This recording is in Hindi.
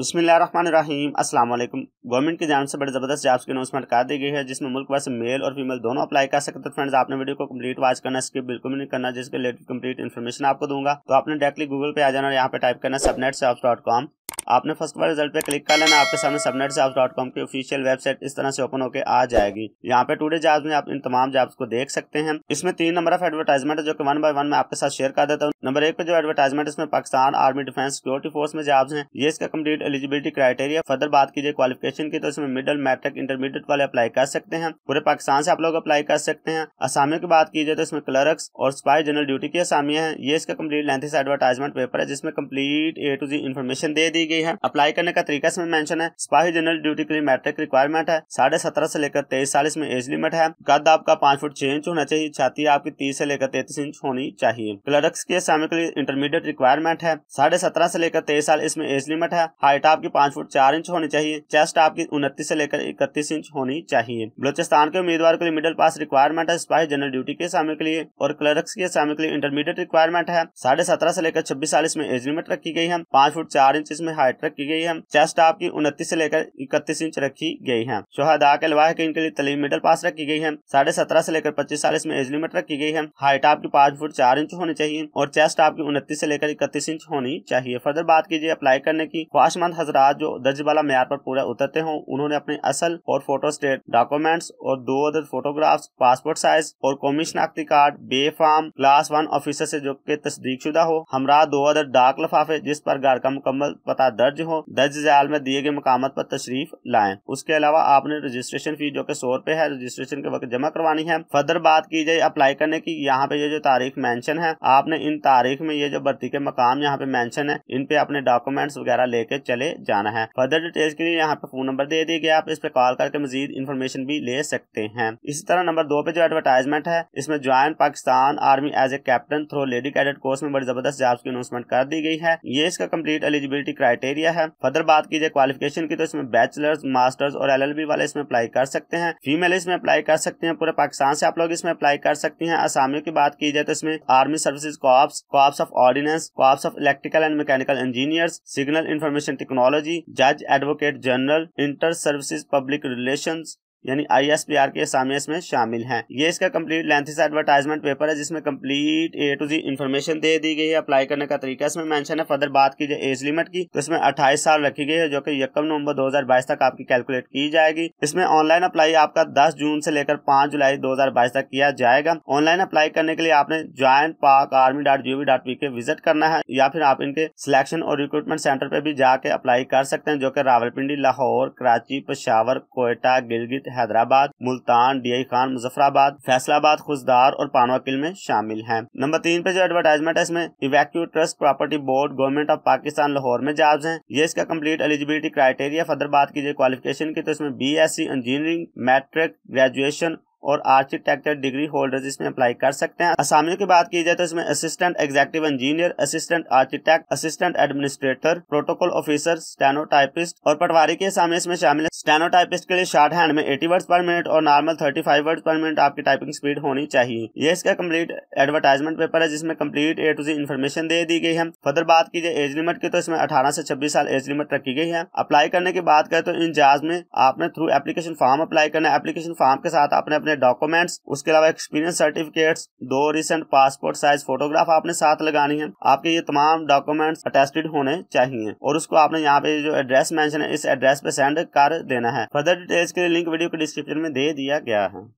बिस्मिल्लाहिर्रहमानिर्रहीम। अस्सलाम गवर्नमेंट की जान से बड़े ज़बरदस्त जॉब्स की अनाउंसमेंट कर दी गई है, जिसमें मुल्क भर से मेल और फीमेल दोनों अप्लाई कर सकते हैं। फ्रेंड्स, आपने वीडियो को कंप्लीट वॉच करना स्किप बिल्कुल नहीं करना, जिसके रिलेटेड कंप्लीट इन्फॉर्मेशन आपको दूँगा। तो आपने डायरेक्टली गूगल पे आ जाना और यहाँ पे टाइप करना सबनेट से आपने फ़र्स्ट बार रिज़ल्ट पे क्लिक कर लेना, आपके सामने सबनेट कॉम की ऑफिशियल वेबसाइट इस तरह से ओपन होकर आ जाएगी। यहाँ पे टूडे जॉब्स में आप इन तमाम जॉब्स को देख सकते हैं। इसमें तीन नंबर ऑफ़ एडवर्टाइजमेंट है, जो कि वन बाय वन में आपके साथ शेयर कर देता हूँ। नंबर एक पे जो एडवर्टाइजमेंट इसमें Pakistan army defence security force में जॉब्स हैं। ये इसका कंप्लीट एलिजिबिलिटी क्राइटेरिया फर्दर बात कीजिए क्वालिफिकेशन की तो इसमें मिडिल मैट्रिक इंटरमीडिएट वाले अप्लाई कर सकते हैं। पूरे पाकिस्तान से आप लोग अप्लाई कर सकते हैं। असामियों की बात कीजिए तो इसमें क्लर्क्स और स्पाई जनरल ड्यूटी की असामियाँ हैं। ये इसका कंप्लीट लेंथी एडवर्टाइजमेंट पेपर है, जिसमें complete A to Z information दे दी गई है। अप्लाई करने का तरीका इसमें मेंशन है। स्पाही जनरल ड्यूटी के लिए मैट्रिक रिक्वायरमेंट है। साढ़े सत्रह से लेकर तेईस साल इसमें एज लिमिट है। कद आपका पाँच फुट छह इंच होना चाहिए। छाती आपकी तीस से लेकर तैतीस इंच होनी चाहिए। क्लर्क्स के असामी के लिए इंटरमीडिएट रिक्वायरमेंट है। साढ़े सत्रह से लेकर तेईस साल इसमें एज लिमिट है। हाइट आपकी पाँच फुट चार इंच होनी चाहिए। चेस्ट आपकी उनतीस से लेकर इकतीस इंच होनी चाहिए। बलोचिस्तान के उम्मीदवार के लिए मिडिल पास रिक्वायरमेंट है सिपाही जनरल ड्यूटी के सामने के लिए और क्लर्क्स के सामने के लिए इंटरमीडिएट रिक्वायरमेंट है। साढ़े सत्रह से लेकर छब्बीस साल इसमें एज लिमिट रखी गई है। पाँच फुट चार इंच इसमें हाइट रखी गई है। चेस्ट आपकी उनतीस से लेकर इकतीस इंच रखी गई है। शोहदा के अलावा इनके लिए तलीम मिडिल पास रखी गई है। साढ़े सत्रह से लेकर पच्चीस साल इसमें एज लिमिट रखी गई है। हाइट आपकी पाँच फुट चार इंच होनी चाहिए और चेस्ट आपकी उनतीस से लेकर इकतीस इंच होनी चाहिए। फर्दर बात कीजिए अप्लाई करने की। ख्वाहिशमंद हजरात जो दर्ज वाला मैार पर पूरा उतरते हो, उन्होंने अपने असल और फ़ोटो स्टेट डॉक्यूमेंट्स और दो अदर फोटोग्राफ्स पासपोर्ट साइज़ और कौमी शनाख्ती card B form class one officer से जो के तस्दीक शुदा हो, हमरा दो अदर डाक लफाफे जिस पर घर का मुकम्मल पता दर्ज हो, दर्ज जयाल में दिए गए मकाम पर तशरीफ़ लाएँ। उसके अलावा आपने रजिस्ट्रेशन फ़ीस जो कि सौ रुपए है रजिस्ट्रेशन के वक्त जमा करवानी है। फर्दर बात की जाए अप्लाई करने की, यहाँ पे ये जो तारीख मेंशन है, आपने इन में ये जो भर्ती के मकाम यहाँ पे मेंशन है, इन पे अपने डॉक्यूमेंट्स वगैरह लेके चले जाना है। फर्दर डिटेल्स के लिए यहाँ पे फ़ोन नंबर दे दिए गए आप इस पे कॉल करके मजीद इन्फॉर्मेशन भी ले सकते हैं। इसी तरह नंबर दो पे जो एडवर्टाइजमेंट है, इसमें join Pakistan army as a captain through lady cadet course में बड़ी ज़बरदस्त जॉब्स की अनाउंसमेंट कर दी गई है। ये इसका कंप्लीट एलिजिबिलिटी क्राइटेरिया है। फर्दर बात की जाए क्वालिफिकेशन की तो इसमें बैचलर्स मास्टर्स और एलएलबी वाले इसमें अप्लाई कर सकते हैं। फीमेल इसमें अप्लाई कर सकते हैं, पूरे पाकिस्तान से आप लोग इसमें अप्लाई कर सकते हैं। आसामियों की बात की जाए तो इसमें army services corps corps, of ordnance, corps of electrical and mechanical engineers, signal information technology, judge advocate general, inter services public relations, यानी आई एस पी आर के असामी इसमें शामिल हैं। ये इसका कंप्लीट लेंथ से एडवर्टाइजमेंट पेपर है, जिसमें complete A to Z information दे दी गई है। अप्लाई करने का तरीका इसमें मेंशन है। फर्दर बात की जाए एज लिमिट की तो इसमें 28 साल रखी गई है, जो कि यकम नवंबर 2022 तक आपकी कैलकुलेट की जाएगी। इसमें ऑनलाइन अप्लाई आपका दस जून से लेकर पाँच जुलाई दो हज़ार बाईस तक किया जाएगा। ऑनलाइन अप्लाई करने के लिए आपने join Pak army dot G dot P K visit करना है, या फिर आप इनके सिलेक्शन और रिक्रूटमेंट सेंटर पर भी जाके अप्लाई कर सकते हैं, जो की रावलपिंडी, लाहौर, कराची, पेशावर, कोयटा, गिलगित हैदराबाद, मुल्तान डी खान, मुजफ्फराबाद, फैसलाबाद खुशदार और पानवाकिल में शामिल हैं। नंबर तीन पे जो एडवर्टाइजमेंट है, इसमें evacuee trust property board government of Pakistan Lahore में जॉब्स है। ये इसका कंप्लीट एलिजिबिलिटी क्राइटेरिया फर्दर की जो क्वालिफिकेशन की तो इसमें B S C engineering matric graduation और आर्किटेक्चर डिग्री होल्डर्स इसमें अप्लाई कर सकते हैं। असामियों की बात की जाए तो इसमें assistant executive engineer assistant architect assistant administrator protocol officer stenotypist और पटवारी के सामने इसमें शामिल है। स्टेनोटाइपिस्ट के लिए शॉर्ट हैंड में 80 वर्ड्स पर मिनट और normal thirty five word per minute आपकी टाइपिंग स्पीड होनी चाहिए। ये इसका कंप्लीट एडवर्टाइजमेंट पेपर है, जिसमें complete A to Z information दे दी गई है। फर्दर बात की जाए एज लिमिट की तो इसमें अठारह से छब्बीस साल एज लिमिट रखी गई है। अप्लाई करने की बात करें तो इन जाज में आपने थ्रू एप्लीकेशन फॉर्म अप्लाई करना है। एप्लीकेशन फॉर्म के साथ आपने अपने डॉक्यूमेंट्स उसके अलावा एक्सपीरियंस सर्टिफिकेट्स दो रिसेंट पासपोर्ट साइज़ फोटोग्राफ आपने साथ लगानी है। आपके ये तमाम डॉक्यूमेंट्स अटेस्टेड होने चाहिए और उसको आपने यहाँ पे जो एड्रेस मेंशन है, इस एड्रेस पे सेंड कर देना है। फर्दर डिटेल्स के लिए लिंक वीडियो के डिस्क्रिप्शन में दे दिया गया है।